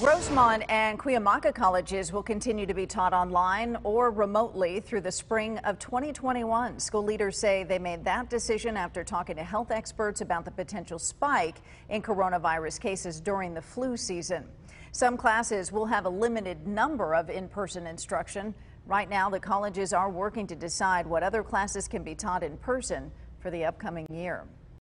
Grossmont and Cuyamaca colleges will continue to be taught online or remotely through the spring of 2021. School leaders say they made that decision after talking to health experts about the potential spike in coronavirus cases during the flu season. Some classes will have a limited number of in-person instruction. Right now, the colleges are working to decide what other classes can be taught in person for the upcoming year.